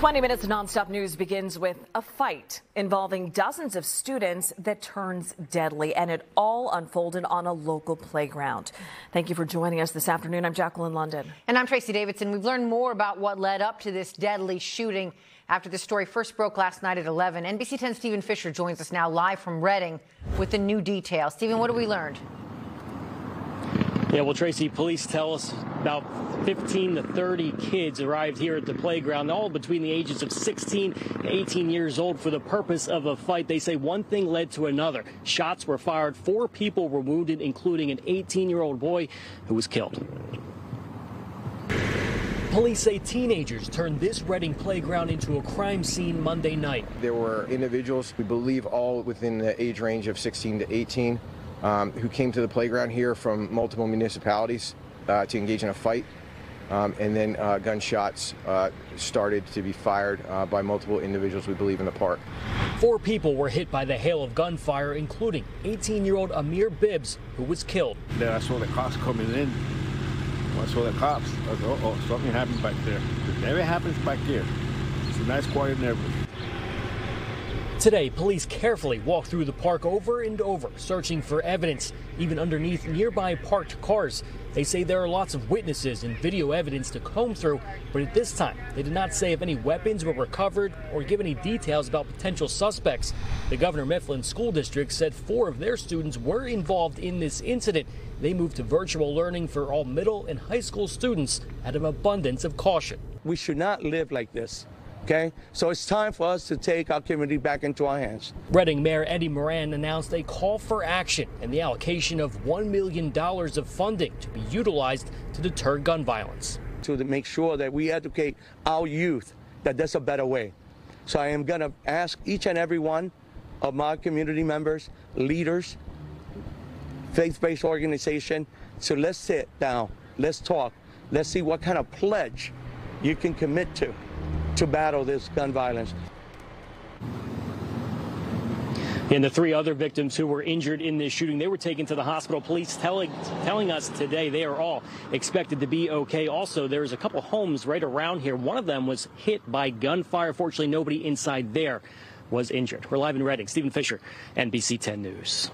20 minutes of nonstop news begins with a fight involving dozens of students that turns deadly, and it all unfolded on a local playground. Thank you for joining us this afternoon. I'm Jacqueline London. And I'm Tracy Davidson. We've learned more about what led up to this deadly shooting after the story first broke last night at 11. NBC 10 Steven Fisher joins us now live from Reading with the new details. Steven, what have we learned? Yeah, well, Tracy, police tell us about 15 to 30 kids arrived here at the playground, all between the ages of 16 and 18 years old for the purpose of a fight. They say one thing led to another. Shots were fired. Four people were wounded, including an 18 year old boy who was killed. Police say teenagers turned this Reading playground into a crime scene Monday night. There were individuals, we believe all within the age range of 16 to 18, um, who came to the playground here from multiple municipalities uh, to engage in a fight. Um, and then uh, gunshots uh, started to be fired uh, by multiple individuals, we believe, in the park. Four people were hit by the hail of gunfire, including 18 year old Amir Bibbs, who was killed. Then I saw the cops coming in. When I saw the cops, I was, oh, something happened back there. It never happens back here. It's a nice, quiet neighborhood. Today, police carefully walked through the park over and over, searching for evidence, even underneath nearby parked cars. They say there are lots of witnesses and video evidence to comb through, but at this time, they did not say if any weapons were recovered or give any details about potential suspects. The Governor Mifflin School District said four of their students were involved in this incident. They moved to virtual learning for all middle and high school students out of abundance of caution. We should not live like this. Okay, so it's time for us to take our community back into our hands. Reading Mayor Eddie Moran announced a call for action and the allocation of $1 million of funding to be utilized to deter gun violence. To make sure that we educate our youth that there's a better way. So I am going to ask each and every one of my community members, leaders, faith-based organization, so let's sit down, let's talk, let's see what kind of pledge you can commit to to battle this gun violence. And the three other victims who were injured in this shooting, they were taken to the hospital. Police telling telling us today they are all expected to be okay. Also, there's a couple homes right around here. One of them was hit by gunfire. Fortunately, nobody inside there was injured. We're live in Reading. Steven Fisher, NBC 10 News.